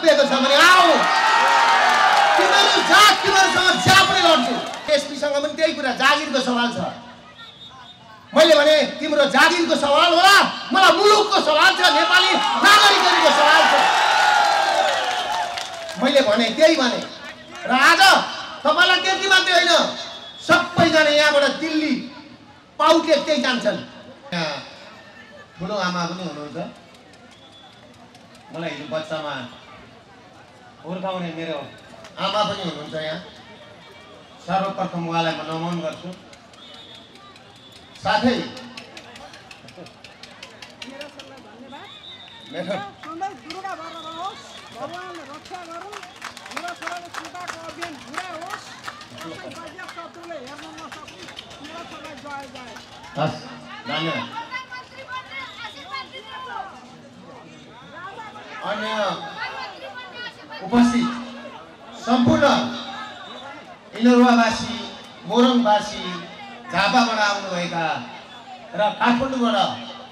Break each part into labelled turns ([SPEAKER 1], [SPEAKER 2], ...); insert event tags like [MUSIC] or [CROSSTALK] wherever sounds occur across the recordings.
[SPEAKER 1] उभिएको छ भने आऊ तिमीहरू जा तिमीहरूसँग ज्या पनि लड्छु एसपीसँग पनि त्यही कुरा जागिरको सवाल छ मैले भने तिम्रो जागिरको सवाल होला मलाई मुलुकको सवाल छ नेपाली नागरिकहरूको सवाल छ मैले भने त्यही भने र आज तपाईँलाई त्यति मात्रै होइन सबैजना यहाँबाट दिल्ली पाउ टेक्दै जान्छन् ठुलो आमा पनि हुनुहुन्छ मलाई हिजो बच्चामा हुर्काउने मेरो आमा पनि हुनुहुन्छ यहाँ। सर्वप्रथम उहाँलाई म नमन गर्छु। साथै मेरो
[SPEAKER 2] होस् कसै बाह्य शत्रुले हेर्न नसकुन् मेरो छोरालाई जय जय
[SPEAKER 1] हस् धन्यवाद
[SPEAKER 3] प्रधानमन्त्री बन्ने आशीर्वाद दिनुहोस्
[SPEAKER 1] अन्य
[SPEAKER 3] प्रधानमन्त्री बन्ने आशीर्वाद
[SPEAKER 1] उपस्थित सम्पूर्ण इनरुवावासी मोरङवासी झापाबाट आउनुभएका र काठमाडौँबाट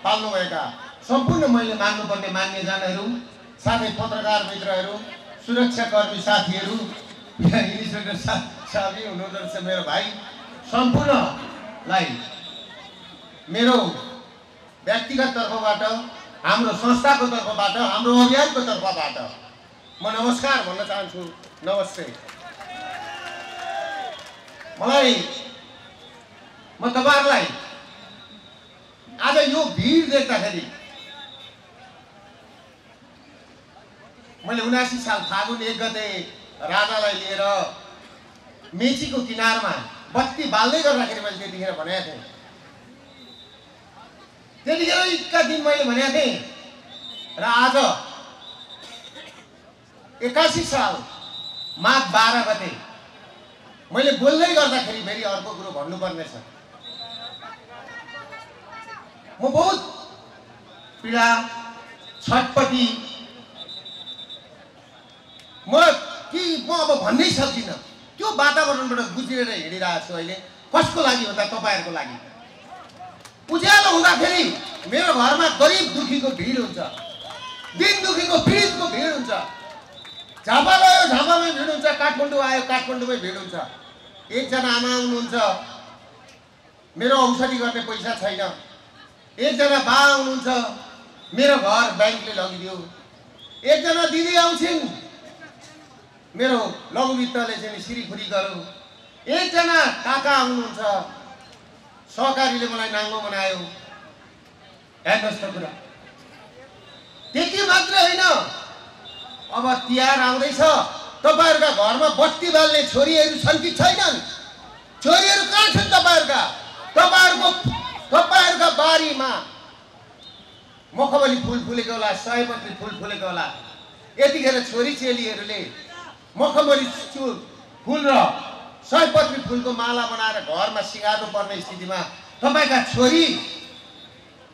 [SPEAKER 1] पाल्नुभएका सम्पूर्ण मैले मान्नुपर्ने मान्यजनहरू साथै पत्रकार मित्रहरू सुरक्षाकर्मी साथीहरू इन्सपेक्टर सा साथी हुनुहुँदो रहेछ मेरो भाइ सम्पूर्णलाई मेरो व्यक्तिगत तर्फबाट हाम्रो संस्थाको तर्फबाट हाम्रो अभियानको तर्फबाट म नमस्कार भन्न चाहन्छु। नमस्ते। मलाई म तपाईँहरूलाई आज यो भिड देख्दाखेरि मैले उनासी साल फागुन एक गते राजालाई लिएर मेचीको किनारमा बत्ती बाल्दै गर्दाखेरि मैले त्यतिखेर भनेको थिएँ। त्यतिखेरका दिन मैले भनेको थिएँ र आज एकासी साल माघ बाह्र गते। मैले बोल्दै गर्दाखेरि फेरि अर्को कुरो भन्नुपर्ने छ म बहुत पीडा छटपटी। म कि म अब भन्नै सक्दिनँ। त्यो वातावरणबाट गुज्रेर हिँडिरहेको छु अहिले। कसको लागि भन्दा तपाईँहरूको लागि? उज्यालो हुँदाखेरि मेरो घरमा गरिब दुखीको भिड हुन्छ। दिन दुखीको पीडितको भिड हुन्छ। झापा गयो झापामै भिड हुन्छ काठमाडौँ आयो काठमाडौँमै भिड हुन्छ। एकजना आमा आउनुहुन्छ। मेरो औषधि गर्ने पैसा छैन। एकजना बा आउनुहुन्छ। मेरो घर ब्याङ्कले लगिदियो। एकजना दिदी आउँछिन्। मेरो लघु वित्तले चाहिँ सिरिखुरी गरौँ एकजना काका आउनुहुन्छ। सहकारीले मलाई नाङ्गो बनायो। हेर्नुहोस् त कुरा। त्यति मात्रै होइन। अब तिहार आउँदैछ। तपाईँहरूका घरमा बत्ती बाल्ने छोरीहरू छन् कि छैनन्? छोरीहरू कहाँ छन् तपाईँहरूका? तपाईँहरूको तपाईँहरूका बारीमा मखमली फुल फुलेको होला सयपत्री फुल फुलेको होला। यतिखेर छोरी चेलीहरूले मखमली फुल र सयपत्री फुलको माला बनाएर घरमा सिँगार्नु पर्ने स्थितिमा तपाईँका छोरी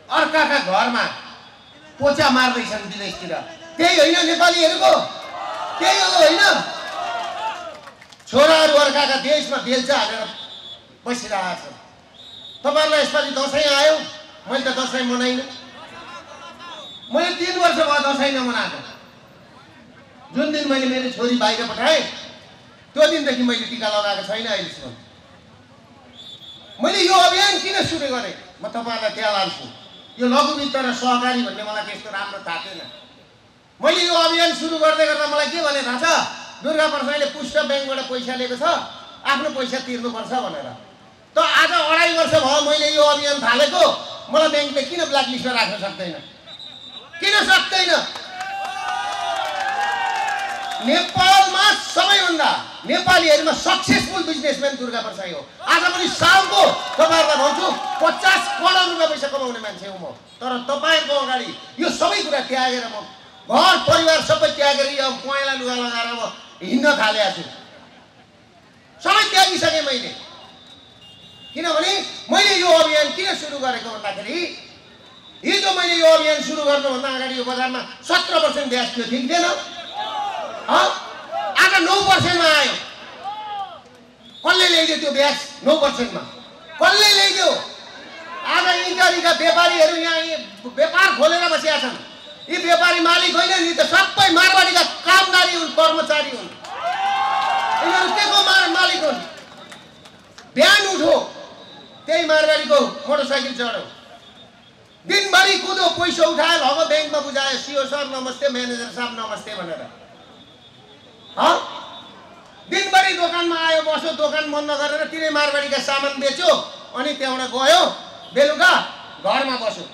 [SPEAKER 1] अर्काका घरमा पोचा मार्दैछन् विदेशतिर। त्यही होइन नेपालीहरूको। त्यही हो होइन। छोराहरू अर्काका देशमा बेल्चा हालेर बसिरहेका छन् तपाईँहरूलाई यसपालि दसैँ आयो। मैले त दसैँ मनाइनँ। मैले तिन वर्ष भयो दसैँ नमनाएको। जुन दिन मैले मेरो छोरी बाहिर पठाएँ त्यो दिनदेखि मैले टिका लगाएको छैन अहिलेसम्म। मैले यो अभियान किन सुरु गरेँ? म तपाईँहरूलाई त्यहाँ लान्छु। यो लघु वित्त र सहकारी भन्ने मलाई त्यस्तो राम्रो थाहा थिएन। मैले यो अभियान सुरु गर्दै गर्दा मलाई के भने थाहा छ? दुर्गा प्रसाईले पुष्ट ब्याङ्कबाट पैसा लिएको छ आफ्नो पैसा तिर्नुपर्छ भनेर। त आज अढाई वर्ष भयो मैले यो अभियान थालेको मलाई ब्याङ्कले किन ब्ल्याकलिस्टमा राख्न सक्दैन? किन सक्दैन? नेपालमा सबैभन्दा नेपालीहरूमा सक्सेसफुल बिजनेसम्यान दुर्गा प्रसाई हो। आज पनि सालको तपाईँहरूलाई भन्छु पचास करोड रुपियाँ पैसा कमाउने मान्छे हो म। तर तपाईँहरूको अगाडि यो सबै कुरा त्यागेर म घर परिवार सबै त्यागेर यो पहेँला लुगा लगाएर म हिँड्न थालेको छु। सबै त्यागिसकेँ मैले। किनभने मैले यो अभियान किन सुरु गरेको भन्दाखेरि हिजो मैले यो अभियान सुरु गर्नुभन्दा अगाडि यो बजारमा सत्र पर्सेन्ट ब्याज थियो ठिक थिएन? आज नौ पर्सेन्टमा आयो। कसले ल्याइदियो त्यो ब्याज नौ पर्सेन्टमा? कसले ल्याइदियो? आज इन्टरीका व्यापारीहरू यहाँ व्यापार खोलेर बसेका छन्। यी व्यापारी मालिक होइन नि त सबै मारवाडीका काम कामदारी हुन् कर्मचारी हुन्। यिनीहरू के को मालिक हुन्? बिहान उठो त्यही मारवाडीको मोटरसाइकल चढो। दिनभरि कुदो पैसा उठायो लगो ब्याङ्कमा बुझायो सिओ सर नमस्ते म्यानेजर साहब नमस्ते भनेर। हँ? दिनभरि दोकानमा आयो बस्यो दोकान बन्द गरेर तिनै मारवाडीका सामान बेच्यो अनि त्यहाँबाट गयो बेलुका घरमा बस्यो।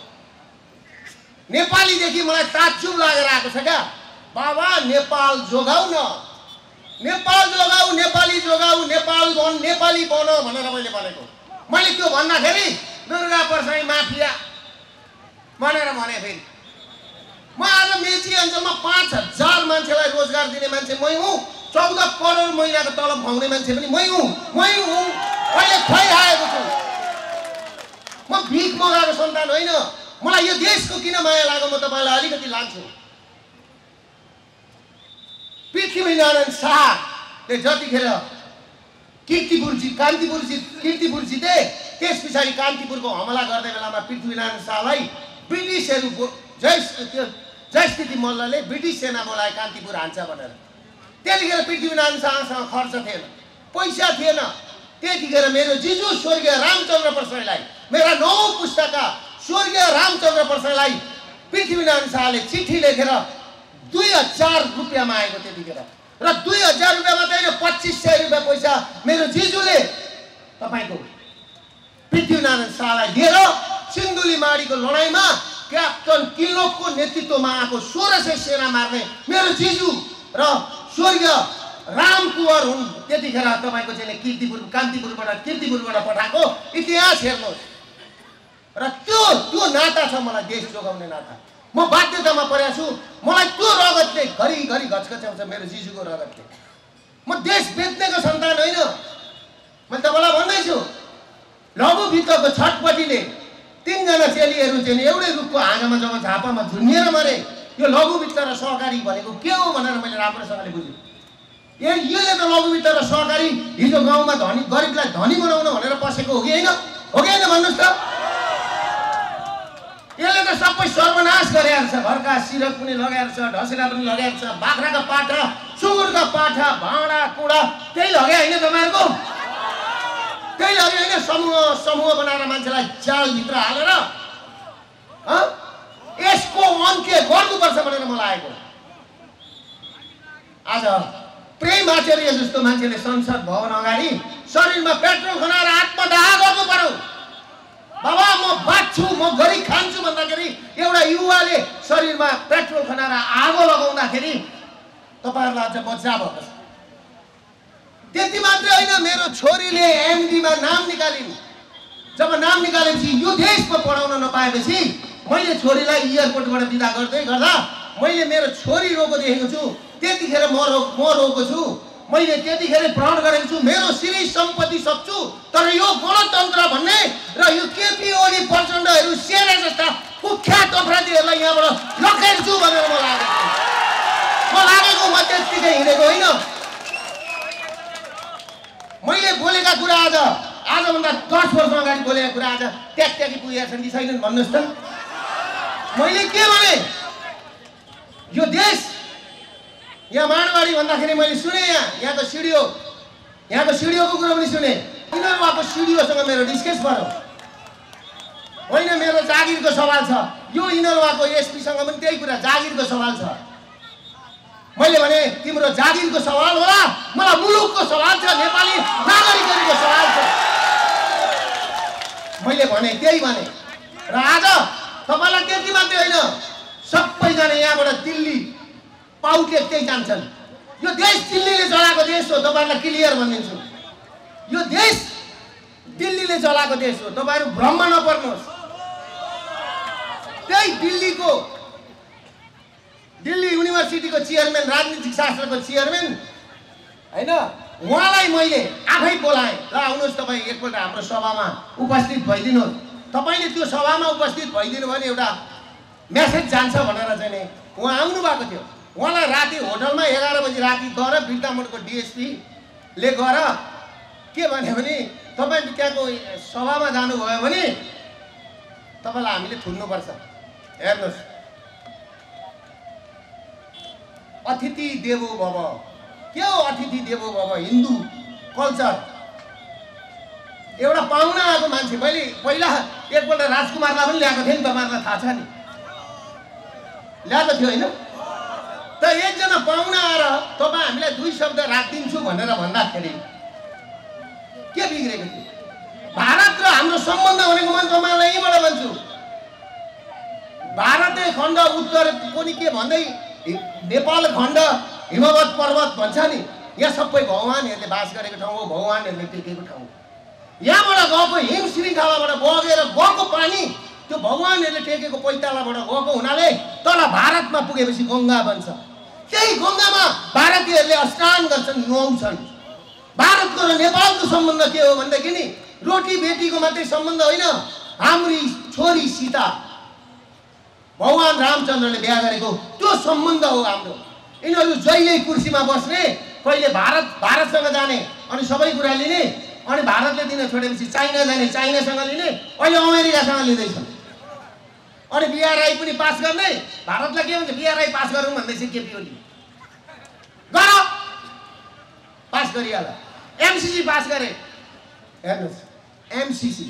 [SPEAKER 1] नेपालीदेखि मलाई ताचुब लागेर आएको छ क्या। बाबा नेपाल जोगाउ न। नेपाल जोगाउ नेपाली जोगाउ नेपाल बन नेपाली बन भनेर मैले भनेको। मैले त्यो भन्दाखेरि दुर्गा पर्साई माफिया भनेर भने फेरि। म आज मेची अञ्चलमा पाँच हजार मान्छेलाई रोजगार दिने मान्छे मै हुँ। चौध करोड महिनाको तलब खुवाउने मान्छे पनि मै हुँ। मै हुँ। अहिले खुवाइरहेको छु। म भिख मगाएको सन्तान होइन। मलाई यो देशको किन माया लाग्यो म तपाईँलाई अलिकति लान्छु पृथ्वीनारायण शाहले जतिखेर किर्तिपुर जि कान्तिपुर जि किर्तिपुर जिते त्यस पछाडि कान्तिपुरको हमला गर्ने बेलामा पृथ्वीनारायण शाहलाई ब्रिटिसहरू जय त्यो जयस्थिति मल्लले ब्रिटिस सेना बोलाए कान्तिपुर हान्छ भनेर। त्यतिखेर पृथ्वीनारायण शाहसँग खर्च थिएन पैसा थिएन। त्यतिखेर मेरो जिजु स्वर्गीय रामचन्द्र प्रसाईलाई मेरा नौ पुस्ताका स्वर्गीय रामचन्द्र प्रसाईलाई पृथ्वीनारायण शाहले चिठी लेखेर दुई हजार रुपियाँमा आएको त्यतिखेर र दुई हजार रुपियाँ मात्रै होइन पच्चिस सय रुपियाँ पैसा मेरो जिजुले तपाईँको पृथ्वीनारायण शाहलाई दिएर सिन्धुली माडीको लडाइँमा क्याप्टन किल्लोकको नेतृत्वमा आएको सोह्र सय सेना मार्ने मेरो जिजु र स्वर्गीय राम कुँवर हुन्। त्यतिखेर तपाईँको चाहिँ किर्तिपुर कान्तिपुरबाट किर्तिपुरबाट पठाएको। इतिहास हेर्नुहोस्। र त्यो त्यो नाता छ मलाई देश जोगाउने नाता। म बाध्यतामा परेको छु। मलाई त्यो रगतले घरिघरि घचघच्याउँछ मेरो जिजुको रगतले। म देश बेच्नेको सन्तान होइन। मैले तपाईँलाई भन्दैछु लघुभित्रको छटपट्टिले तिनजना चेलीहरू चाहिँ एउटै रुखको हाँगामा जब झापामा झुन्डिएर मरे यो लघुवित्त र सहकारी भनेको के हो भनेर मैले राम्रोसँगले बुझेँ। ए यसले त लघुवित्त र सहकारी हिजो गाउँमा धनी गरिबलाई धनी बनाउन भनेर पसेको हो कि होइन? हो कि होइन भन्नुहोस् त। यसले त सबै सर्वनाश गरेको छ। घरका सिरक पनि लगाएको छ ढसेला पनि लगाएको छ बाख्राका पाठा सुँगुरका पाठा भाँडा कुँडा त्यही लगे होइन तपाईँहरूको? त्यही लगे होइन समूह समूह बनाएर मान्छेलाई जालभित्र हालेर? यसको अन्त्य गर्नुपर्छ भनेर मलाई आएको। आज प्रेम आचार्य जस्तो मान्छेले संसद भवन अगाडि शरीरमा पेट्रोल खनाएर आत्मदाह गर्नु पर्यो। बाबा म बाँच्छु म गरी खान्छु। एउटा युवाले शरीरमा पेट्रोल खनाएर आगो लगाउँदाखेरि तपाईँहरूलाई अझ मजा भएको छ त्यति मात्रै होइन मेरो छोरीले एमडीमा नाम निकालिन्। जब नाम निकालेपछि यो देशमा पढाउन नपाएपछि मैले छोरीलाई एयरपोर्टबाट बिदा गर्दै गर्दा मैले मेरो छोरी रोएको देखेको छु। त्यतिखेर म रो म रोएको छु। मैले त्यतिखेर प्रण गरेको छु। मेरो श्री सम्पत्ति सक्छु तर यो गणतन्त्र भन्ने र यो केपी ओली प्रचण्डहरू सेना जस्ता कुख्यात अपराधीहरूलाई यहाँबाट लखेर्छु भनेर म लागेको। म लागेको म त्यत्तिकै हिँडेको होइन। मैले बोलेका कुरा आज आजभन्दा दस वर्ष अगाडि बोलेका कुरा आज ट्याक ट्याकी पुगेका छन् कि छैनन् भन्नुहोस् त। मैले के भने यो देश यहाँ माडवाडी भन्दाखेरि मैले सुने यहाँ यहाँको सिडिओ। यहाँको सिडिओको कुरा पनि सुने। यिनीहरू सिडिओसँग मेरो डिस्कस भयो? होइन मेरो जागिरको सवाल छ। यो इनोभाको एसपीसँग पनि त्यही कुरा जागिरको सवाल छ। मैले भने तिम्रो जागिरको सवाल होला मलाई मुलुकको सवाल छ नेपाली नागरिकहरूको सवाल छ। मैले भने त्यही भने। र आज तपाईँलाई त्यति मात्रै होइन सबैजना यहाँबाट दिल्ली पाउटे त्यही जान्छन्। यो देश दिल्लीले चलाएको देश हो तपाईँहरूलाई क्लियर भनिदिन्छु। यो देश दिल्लीले चलाएको देश हो तपाईँहरू भ्रममा नपर्नुहोस्। त्यही दिल्लीको दिल्ली युनिभर्सिटीको चेयरम्यान राजनीतिक शास्त्रको चेयरम्यान होइन? उहाँलाई मैले आफै बोलाएँ। र आउनुहोस् तपाईँ एकपल्ट हाम्रो सभामा उपस्थित भइदिनुहोस्। तपाईँले त्यो सभामा उपस्थित भइदिनु भने एउटा मेसेज जान्छ भनेर चाहिँ नि उहाँ आउनु भएको थियो। उहाँलाई राति होटलमा एघार बजी राति गएर बिर्तामोडको डिएसपीले गएर के भन्यो भने तपाईँ त्यहाँको सभामा जानुभयो भने तपाईँलाई हामीले थुन्नुपर्छ हेर्नुहोस्। अतिथि देवो भव। के हो अतिथि देवो भव? हिन्दू कल्चर। एउटा पाहुना आएको मान्छे। मैले पहिला एकपल्ट राजकुमारलाई पनि ल्याएको थिएँ नि तपाईँहरूलाई थाहा छ नि। ल्याएको थियो होइन? त एकजना पाहुना आएर तपाईँ हामीलाई दुई शब्द राखिदिन्छु भनेर भन्दाखेरि के बिग्रेको थियो? भारत र हाम्रो सम्बन्ध भनेको म तपाईँलाई यहीँबाट भन्छु। भारतीय खण्ड उत्तर पनि के भन्दै नेपाल खण्ड हिमवत पर्वत भन्छ नि यहाँ सबै भगवान्हरूले बास गरेको ठाउँ हो भगवान्हरूले टेकेको ठाउँ हो। यहाँबाट गएको हिम श्रृङ्खलाबाट बगेर गएको पानी त्यो भगवान्हरूले टेकेको पैतालाबाट गएको हुनाले तल भारतमा पुगेपछि गङ्गा बन्छ। त्यही गङ्गामा भारतीयहरूले स्नान गर्छन् नुहाउँछन्। भारतको र नेपालको सम्बन्ध के हो भनेदेखि रोटी बेटीको मात्रै सम्बन्ध होइन। हाम्री छोरी सीता भगवान् रामचन्द्रले बिहा गरेको त्यो सम्बन्ध हो हाम्रो। यिनीहरू जहिले कुर्सीमा बस्ने कहिले भारत भारतसँग जाने अनि सबै कुरा लिने अनि भारतले दिन छोडेपछि चाइना जाने चाइनासँग लिने अहिले अमेरिकासँग लिँदैछन्। अनि बिआरआई पनि पास गर्ने भारतलाई के भन्छ बिआरआई पास गरौँ भन्दैछ केपी ओली। गर। पास गरिहाल। एमसिसी पास गरे। हेर्नुहोस्। एमसिसी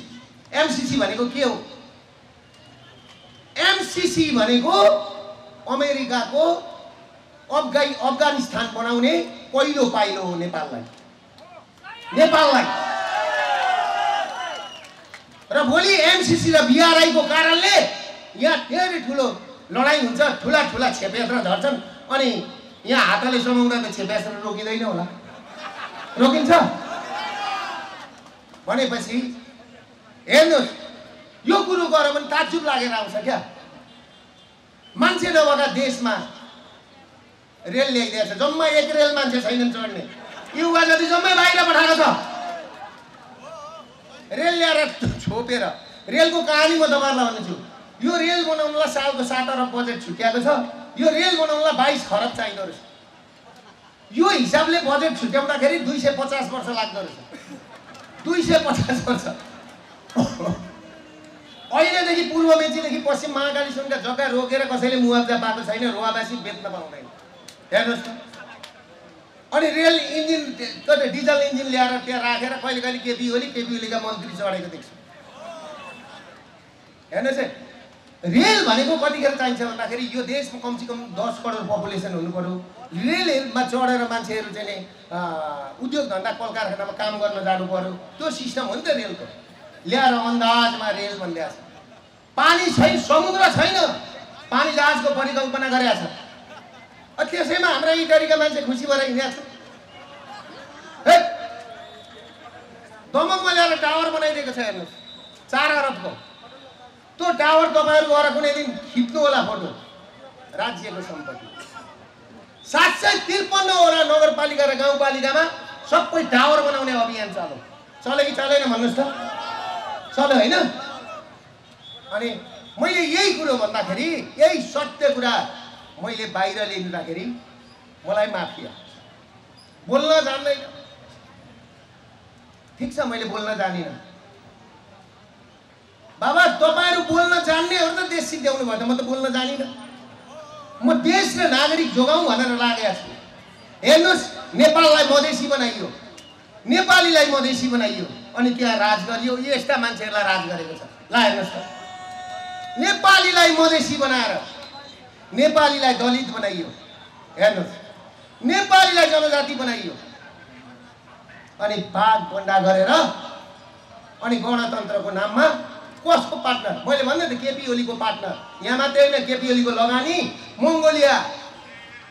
[SPEAKER 1] एमसिसी भनेको के हो? एमसिसी भनेको अमेरिकाको अफगाई अफगानिस्तान बनाउने पहिलो पाइलो हो नेपाललाई। नेपाललाई। र भोलि एमसिसी र बिआरआईको कारणले यहाँ धेरै ठुलो लडाइँ हुन्छ ठुला ठुला छेपेत्र झर्छन् अनि यहाँ हातले समाउँदा त छेप्यासहरू रोकिँदैन होला। रोकिन्छ? भनेपछि हेर्नुहोस् यो कुरो गऱ्यो भने ताजुब लागेर आउँछ क्या। मान्छे नभएका देशमा रेल ल्याइदिएको छ। जम्मा एक रेल मान्छे छैनन् चढ्ने। युवा जति जम्मै बाहिर पठाएको छ। रेल ल्याएर छोपेर रेलको कहानी म तपाईँहरूलाई भन्दैछु यो रेल बनाउनलाई सालको सात अरब बजेट छुट्याएको छ। यो रेल बनाउनलाई बाइस खरब चाहिँदो रहेछ। यो हिसाबले बजेट छुट्याउँदाखेरि दुई सय पचास वर्ष लाग्दो रहेछ। दुई सय पचास वर्ष। अहिलेदेखि पूर्व मेचीदेखि पश्चिम महाकालीसम्मका जग्गा रोकेर कसैले मुआवजा पाएको छैन रुवावासी बेच्न पाउँदैन। हेर्नुहोस् त। अनि रेल इन्जिन कति डिजल इन्जिन ल्याएर त्यहाँ राखेर कहिले कहिले केपी ओली केपी ओलीका मन्त्री चढेको देख्छु। हेर्नुहोस् है रेल भनेको कतिखेर चाहिन्छ भन्दाखेरि यो देशमा कमसेकम दस करोड पपुलेसन हुनु पऱ्यो रेलमा चढेर मान्छेहरू चाहिँ उद्योग धन्दा कल कारखानामा काम गर्न जानु पऱ्यो त्यो सिस्टम हो नि त रेलको। ल्याएर अन्दाजमा रेल छ। पानी छैन समुद्र छैन। पानी जहाजको परिकल्पना गरेका छ त्यसैमा हाम्रा इटरीका मान्छे खुसी भएर हिँडेको छ! दमकमा ल्याएर टावर बनाइदिएको छ हेर्नुहोस्। चार अरबको। त्यो टावर तपाईँहरू गएर कुनै दिन खिच्नु होला फोटो। राज्यको सम्पत्ति। सात सय त्रिपन्नवटा नगरपालिका र गाउँपालिकामा सबै टावर बनाउने अभियान चल्यो चल्यो कि चलेन भन्नुहोस् त? चल्यो होइन? अनि मैले यही कुरो भन्दाखेरि यही सत्य कुरा मैले बाहिर ल्याइदिँदाखेरि मलाई माफिया बोल्न जान्दैन। ठिक छ मैले बोल्न जानिनँ। बाबा तपाईँहरू बोल्न जान्नेहरू त देश सिद्ध्याउनु भयो त म त बोल्न जानिनँ। म देश र नागरिक जोगाउँ भनेर लागेको छु। हेर्नुहोस् नेपाललाई मधेसी बनाइयो। नेपालीलाई मधेसी बनाइयो। अनि त्यहाँ राज गरियो। यस्ता मान्छेहरूलाई राज गरेको छ। ल हेर्नुहोस् त। नेपालीलाई मधेसी बनाएर नेपालीलाई दलित बनाइयो। हेर्नुहोस्। नेपालीलाई जनजाति बनाइयो। अनि भाग बन्डा गरेर अनि गणतन्त्रको नाममा कसको पार्टनर? मैले भन्दै थिएँ केपी ओलीको पार्टनर। यहाँ मात्रै होइन केपी ओलीको लगानी मङ्गोलिया।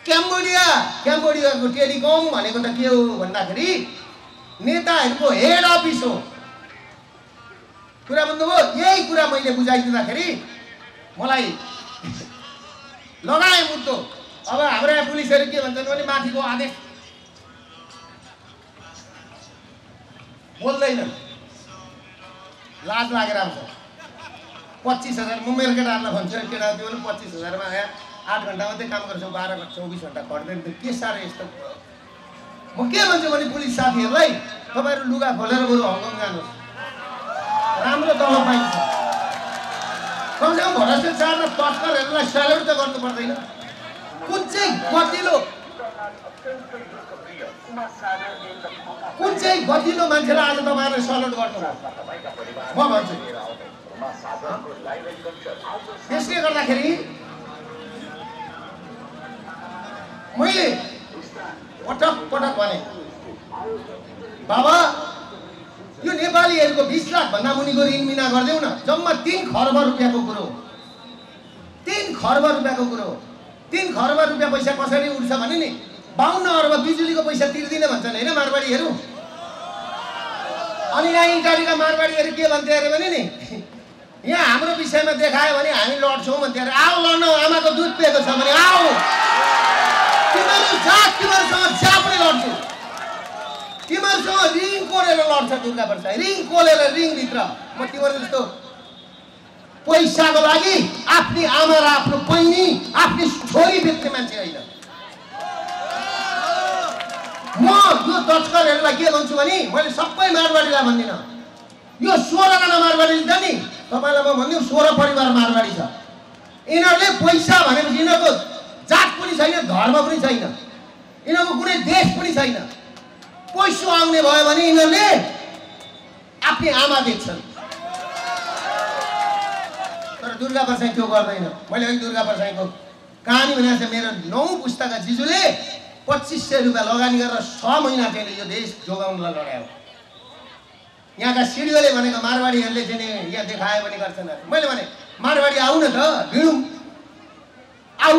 [SPEAKER 1] क्याम्बोडिया। क्याम्बोडियाको टेलिकम भनेको त के हो भन्दाखेरि नेताहरूको हेड अफिस हो। कुरा बुझ्नुभयो? यही कुरा मैले बुझाइदिँदाखेरि मलाई लगाएँ मुद्दो अब हाम्रो यहाँ पुलिसहरू के भन्छन् भने माथिको आदेश। बोल्दैनन्। लाज लागेर आउँछ। पच्चिस हजार म मेरो केटाहरूलाई भन्छु केटा त्यो पनि पच्चिस हजारमा यहाँ आठ घन्टा मात्रै काम गर्छौ बाह्र चौबिस घन्टा खट्दैन त के साह्रो यस्तो? म के भन्छु भने पुलिस साथीहरूलाई तपाईँहरू लुगा खोलेर बरु हङकङ जानुहोस्। राम्रो तलब पाइन्छ। कमसेकम भरसम्म चार तस्करहरूलाई सेल्युट त गर्नु पर्दैन। कुन चाहिँ गतिलो कुन चाहिँ गतिलो मान्छेलाई आज तपाईँहरूले सल्युट गर्नुभयो म भन्छु। त्यसले गर्दाखेरि मैले पटक पटक भने। बाबा यो नेपालीहरूको बिस लाखभन्दा मुनिको ऋण बिना गरिदेऊ न। जम्मा तिन खर्ब रुपियाँको कुरो। तिन खर्ब रुपियाँको कुरो। तिन खर्ब रुपियाँ पैसा कसरी उठ्छ भने नि? बाहन्न अर्ब बिजुलीको पैसा तिर्दिनँ भन्छन् होइन मारवाडीहरू? अनि यहाँ इटालीका मारवाडीहरू के भन्थे अरे भने नि? यहाँ हाम्रो विषयमा देखायो भने हामी लड्छौँ भन्थे अरे आऊ लड्न आमाको दुध पिएको छ भने आऊ। तिमीहरू जा तिमीहरूसँग ज्या पनि लड्छु तिमीहरूसँग रिङ कोलेर लड्छ दुर्गा प्रसाद रिङ कोलेर रिङभित्र म तिमीहरू जस्तो पैसाको लागि आफ्नी आमा र आफ्नो बहिनी आफ्नी छोरी बेच्ने मान्छे होइन म यो तस्करहरूलाई के भन्छु भने मैले सबै मारवाडीलाई भन्दिनँ यो सोह्रजना मारवाडी छ नि तपाईँलाई म भनिदिउँ सोह्र परिवार मारवाडी छ यिनीहरूले पैसा भनेपछि यिनीहरूको जात पनि छैन धर्म पनि छैन यिनीहरूको कुनै देश पनि छैन। पैसो आउने भयो भने यिनीहरूले आफ्नै आमा बेच्छन्। तर दुर्गा प्रसाई त्यो गर्दैन। मैले अघि दुर्गा प्रसाईको कहानी भनेको छ मेरो नौ पुस्ताका जिजुले पच्चिस सय रुपियाँ लगानी गरेर छ महिना त्यसले यो देश जोगाउनलाई लगायो यहाँका सिडिओले भनेको मारवाडीहरूले चाहिँ यहाँ देखायो भने गर्छन्। मैले भने मारवाडी आऊ न त भिडौँ। आऊ।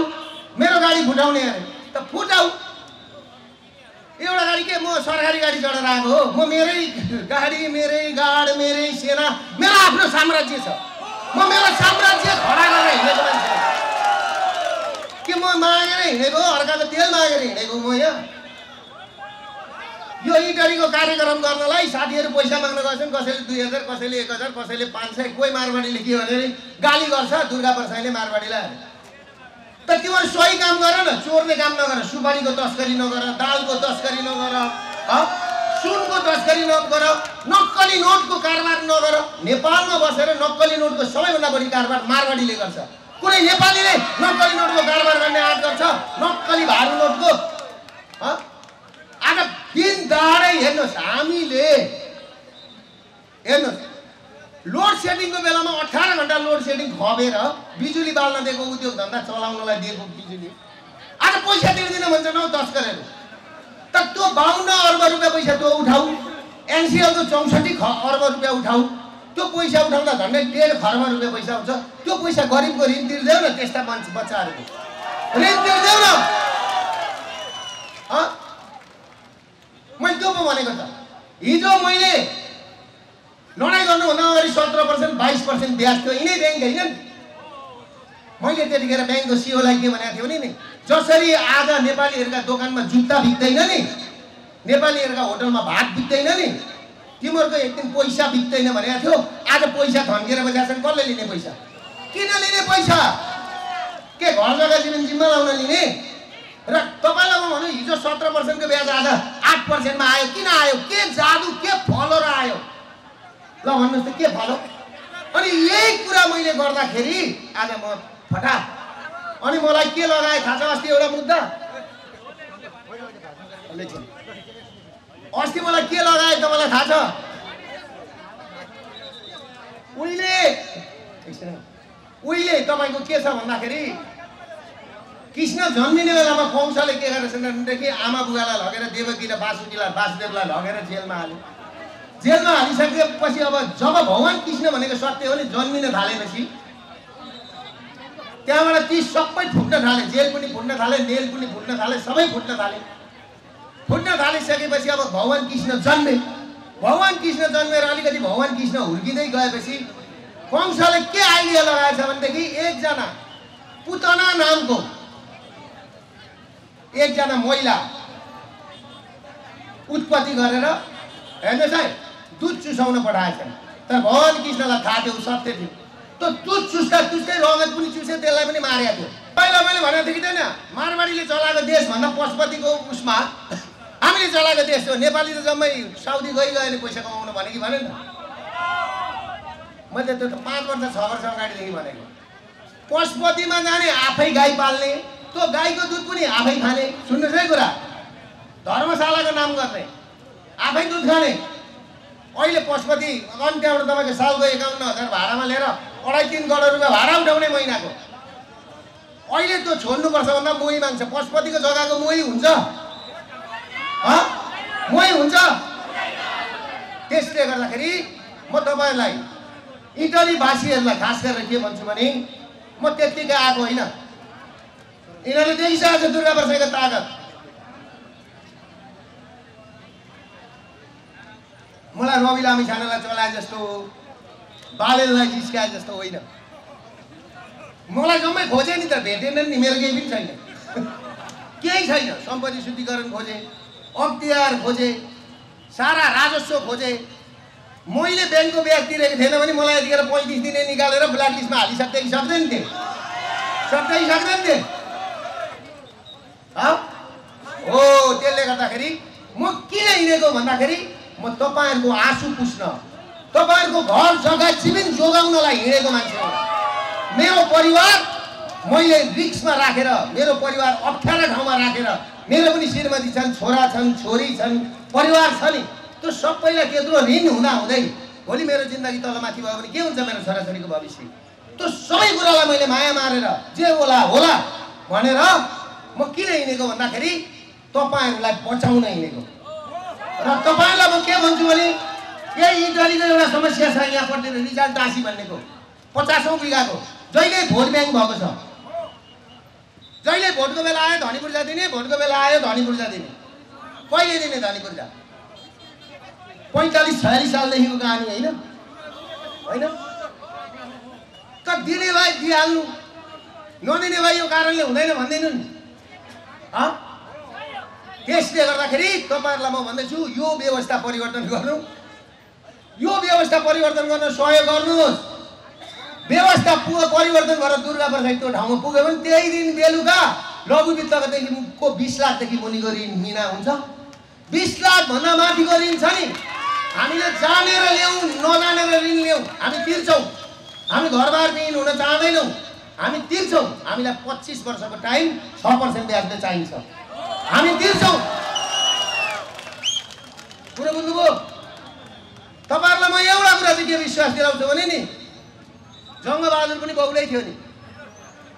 [SPEAKER 1] मेरो गाडी फुटाउने अरे। त फुटाऊ। एउटा गाडी के? म सरकारी गाडी चढेर आएको हो। म मेरै गाडी मेरै गाड मेरै सेना मेरो आफ्नो साम्राज्य छ। म मेरो साम्राज्य खडा गरेर हिँडेको मान्छे। के म मागेर हिँडेको? अर्काको तेल मागेर हिँडेको म यहाँ यो इटरीको कार्यक्रम गर्नलाई साथीहरू पैसा माग्न गएछन् कसैले दुई हजार कसैले एक हजार कसैले पाँच सय कोही मारवाडीले के भने गाली गर्छ। दुर्गा प्रसाईले मारवाडीलाई। त तिमीहरू सही काम गर न चोर्ने काम नगर सुपारीको तस्करी नगर दालको तस्करी नगर? सुनको तस्करी नगर नक्कली नोटको कारोबार नगर। नेपालमा बसेर नक्कली नोटको सबैभन्दा बढी कारोबार मारवाडीले गर्छ। कुनै नेपालीले नक्कली नोटको कारोबार गर्ने आँट गर्छ? नक्कली भारू नोटको? आज दिन दाडै हेर्नुहोस् हामीले। हेर्नुहोस्। लोड सेडिङको बेलामा अठार घन्टा लोड सेडिङ खबेर बिजुली बाल्न दिएको उद्योग धन्दा चलाउनलाई दिएको बिजुली। आज पैसा तिर्दिन भन्छन् हौ तस्करहरू त त्यो बाहन्न अर्ब रुपियाँ पैसा त्यो उठाऊ। एनसिएलको चौसठी ख अर्ब रुपियाँ उठाऊ। त्यो पैसा उठाउँदा झन्डै डेढ खर्ब रुपियाँ पैसा हुन्छ त्यो पैसा गरिबको ऋण तिर्देऊ न त्यस्ता मान्छे बच्चाहरूको। ऋण तिर्देऊ न? मैले त्यो पो भनेको त। हिजो मैले लडाइँ गर्नुभन्दा अगाडि सत्र पर्सेन्ट बाइस पर्सेन्ट ब्याज थियो। यिनै ब्याङ्क होइन नि। मैले त्यतिखेर ब्याङ्कको सिओलाई के भनेको थियो नि जसरी आज नेपालीहरूका दोकानमा जुत्ता बिक्दैन नि नेपालीहरूका होटलमा भात बिक्दैन नि तिमीहरूको एक दिन पैसा बिक्दैन भनेको थियो। आज पैसा धन्केर बजाएको छन् कसले लिने पैसा? किन लिने पैसा? के घर जग्गा जीवन जिम्मा लाउन लिने? र तपाईँलाई म भनौँ हिजो सत्र पर्सेन्टको ब्याज आज आठ पर्सेन्टमा आयो। किन आयो? के जादु के फलो र आयो? ल भन्नुहोस् त के फलो अनि यही कुरा मैले गर्दाखेरि आज म फटा। अनि मलाई के लगाए थाहा छ अस्ति एउटा मुद्दा? अस्ति मलाई के लगाए तपाईँलाई थाहा छ? उहिले। उहिले तपाईँको के छ भन्दाखेरि कृष्ण जन्मिने बेलामा कंसले के गरेछन् आमा बुवालाई लगेर देवकी र वासुकीलाई वासुदेवलाई लगेर जेलमा हाल्यो? जेलमा हालिसकेपछि अब जब भगवान् कृष्ण भनेको सत्य हो नि जन्मिन थालेपछि त्यहाँबाट ती सबै फुट्न थाले जेल पनि फुट्न थाले नेल पनि फुट्न थाले सबै फुट्न थाले। फुट्न थालिसकेपछि अब भगवान् कृष्ण जन्मे। भगवान् कृष्ण जन्मेर अलिकति भगवान् कृष्ण हुर्किँदै गएपछि कंसले के आइडिया लगाएछ भनेदेखि एकजना पुतना नामको एकजना महिला उत्पत्ति गरेर हेर्नुहोस् है दुध चुसाउन पठाएछन्। तर भगवान् कृष्णलाई थाहा थियो सत्य थियो। त्यो दुध चुस्दा चुस्दै रगत पनि चुस्यो त्यसलाई पनि मारेको थियो। पहिला मैले भनेको थिएँ कि थिएन मारवाडीले चलाएको देशभन्दा पशुपतिको उसमा हामीले चलाएको देश हो। नेपाली त जम्मै साउदी गइ गयो भने पैसा कमाउनु भने कि भनेन मैले त्यो त पाँच वर्ष छ वर्ष अगाडिदेखि भनेको। पशुपतिमा जाने आफै गाई पाल्ने त्यो गाईको दुध पनि आफै खाने। सुन्नुहोस् है कुरा। धर्मशालाको नाम गर्ने। आफै दुध खाने। अहिले पशुपति अनि त्यहाँबाट तपाईँको सालको एकाउन्न हजार भाडामा लिएर अढाई तिन करोड रुपियाँ भाडा उठाउने महिनाको। अहिले त्यो छोड्नुपर्छ भन्दा मोही माग्छ। पशुपतिको जग्गाको मोही हुन्छ? मोही हुन्छ। त्यसले गर्दाखेरि म तपाईँहरूलाई इटलीवासीहरूलाई खास गरेर के भन्छु भने म त्यत्तिकै आएको होइन। यिनीहरूले देखिसकेको छ दुर्गा बसाइको तागत। मलाई रवि लामी छानालाई चलाए जस्तो बालेललाई जिस्काए जस्तो होइन। मलाई जम्मै खोजे नि त भेटेन नि मेरो केही पनि छैन। [LAUGHS] केही छैन। सम्पत्ति शुद्धिकरण खोजे अख्तियार खोजे सारा राजस्व खोजे। मैले ब्याङ्कको ब्याज तिरेको थिएन भने मलाई यतिखेर पैँतिस दिने निकालेर ब्ल्याक लिस्टमा हालिसक्दै कि सक्दैन थिएँ? सक्दै कि सक्दैन थिएँ? हँ? हो त्यसले गर्दाखेरि म किन हिँडेको भन्दाखेरि म तपाईँहरूको आँसु पुस्न। तपाईँहरूको घर जग्गा जीवन जोगाउनलाई हिँडेको मान्छे हो। मेरो परिवार मैले रिक्समा राखेर मेरो परिवार अप्ठ्यारो ठाउँमा राखेर मेरो पनि श्रीमती छन् छोरा छन् छोरी छन् परिवार छ नि। त्यो सबैलाई त्यत्रो ऋण हुँदा हुँदै भोलि मेरो जिन्दगी तलमाथि भयो भने के हुन्छ मेरो छोराछोरीको भविष्य? त्यो सबै कुरालाई मैले माया मारेर जे होला होला भनेर म किन हिँडेको भन्दाखेरि तपाईँहरूलाई बचाउन हिँडेको। र तपाईँलाई म के भन्छु भने यही इटलीको एउटा समस्या छ यहाँपट्टि रिजाल दासी भन्नेको पचासौँ बिघाको जहिले भोट ब्याङ्क भएको छ। जहिले भोटको बेला आयो धनी पूर्जा दिने भोटको बेला आयो धनी पूर्जा दिने। कहिले दिने धनी पूर्जा? पैँतालिस छयालिस सालदेखिको कहानी होइन? होइन? त दिने भाइ दिइहाल्नु। नदिने भाइ यो कारणले हुँदैन भन्दैनु नि? त्यसले गर्दाखेरि तपाईँहरूलाई म भन्दैछु यो व्यवस्था परिवर्तन गर्नु। यो व्यवस्था परिवर्तन गर्न सहयोग गर्नुहोस्। व्यवस्था पुग परिवर्तन भएर दुर्गा प्रसाद त्यो ठाउँमा पुग्यो भने त्यही दिन बेलुका लघु वित्तकोदेखिको बिस लाखदेखि मुनिको ऋण मिना हुन्छ। बिस लाखभन्दा माथिको ऋण छ नि। हामीले जानेर ल्याउँ नजानेर ऋण ल्याउँ हामी तिर्छौँ। हामी घरबार ऋण हुन चाहँदैनौँ। हामी तिर्छौँ। हामीलाई पच्चिस वर्षको टाइम छ पर्सेन्ट ब्याजले चाहिन्छ। हामी तिर्छौँ कुरो बुझ्नुभयो तपाईँहरूलाई म एउटा कुरा चाहिँ के विश्वास दिलाउँछु भने नि जङ्गबहादुर पनि बाउलै थियो नि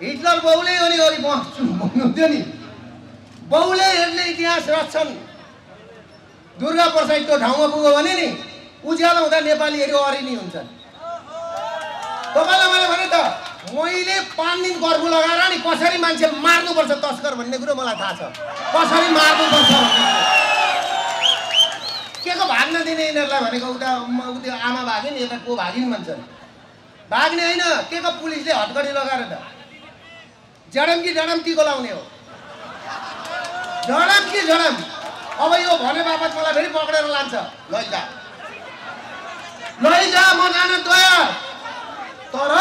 [SPEAKER 1] हिटलर बाउलै हो नि बस्छु भन्नुहुन्थ्यो नि बाउलेहरूले इतिहास रच्छन् दुर्गा प्रसाद त्यो ठाउँमा पुग्यो भने नि उज्यालो हुँदा नेपालीहरू अरिनी हुन्छन् तपाईँलाई मैले पाँच दिन गर्फु लगाएर नि कसरी मान्छे मार्नुपर्छ तस्कर भन्ने कुरो मलाई थाहा छ। कसरी मार्नुपर्छ के को भाग्न दिने यिनीहरूलाई भनेको उता त्यो आमा भागिन् यता को भागिन् भन्छन्। भाग्ने होइन के को पुलिसले हटकडी लगाएर त? जडम कि जडम टिको लाउने हो? जडम कि जडम अब यो भने बापत मलाई फेरि पक्रेर लान्छ। लैजा। लैजा म जान तयार। तर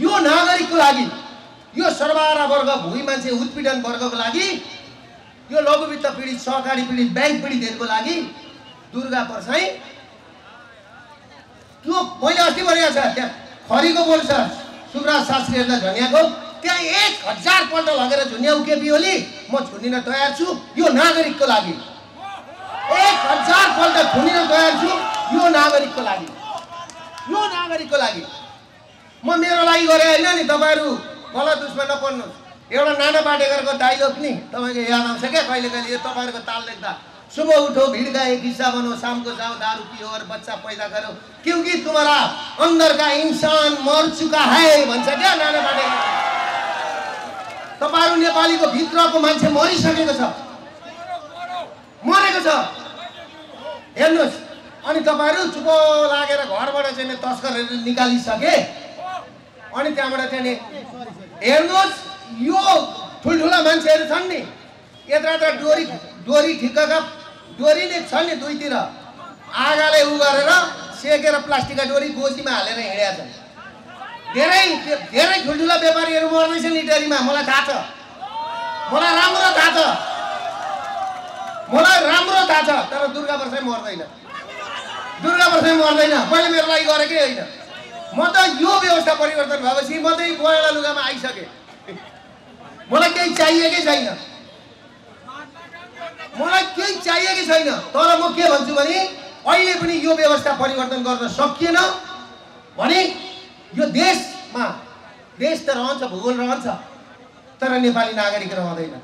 [SPEAKER 1] यो नागरिकको लागि यो सर्वहारा वर्ग भुइँ मान्छे उत्पीडन वर्गको लागि यो लघुवित्त पीडित सहकारी पीडित ब्याङ्क पीडितहरूको लागि दुर्गा पर्साई त्यो मैले अस्ति भनेको छ त्यहाँ खरीको बोल छ सुब्राज शास्त्रीहरूलाई झन्याएको त्यहाँ एक हजारपल्ट लगेर झुन्याउ केपी ओली म छुनिन तयार छु यो नागरिकको लागि। एक हजारपल्ट छुनिन तयार छु यो नागरिकको लागि। यो नागरिकको लागि। म मेरो लागि गरे होइन नि तपाईँहरू? गलत उसमा नपर्नुहोस् एउटा नाना पाटेकरको डाइलग नि तपाईँको याद आउँछ क्या कहिले कहिले? यो तपाईँहरूको ताल लेख्दा सुबह उठो भिड़ का एक हिस्सा बनो शाम को जाओ दारू पियो और बच्चा पैदा करो क्योंकि तुम्हारा अंदर का इंसान मर चुका है भन्छ क्या नाना पाटेकर तपाईँहरू नेपालीको भित्रको मान्छे मरिसकेको छ। मरेको छ। हेर्नुहोस्। अनि तपाईँहरू चुप लागेर घरबाट चाहिँ तस्करहरू निकालिसके अनि त्यहाँबाट चाहिँ नि हेर्नुहोस् यो ठुल्ठुला मान्छेहरू छन् नि। यत्र यत्र डोरी डोरी ठिक्कका डोरी नै छ नि दुईतिर। आगाले उ गरेर सेकेर प्लास्टिकका डोरी गोजीमा हालेर हिँडेका छन्। धेरै धेरै ठुल्ठुला व्यापारीहरू मर्दैछन् इटरीमा मलाई थाहा छ। मलाई राम्रो थाहा छ। मलाई राम्रो थाहा छ तर दुर्गा वर्षै मर्दैन। दुर्गा वर्षै मर्दैन। मैले मेरो लागि गरेकै होइन। म त यो व्यवस्था परिवर्तन भएपछि म चाहिँ पहेँला लुगामा आइसकेँ। मलाई केही चाहिएकै छैन? मलाई केही चाहिएकै छैन? तर म के भन्छु भने अहिले पनि यो व्यवस्था परिवर्तन गर्न सकिएन भने यो देशमा देश त रहन्छ भूगोल रहन्छ तर नेपाली नागरिक रहँदैन।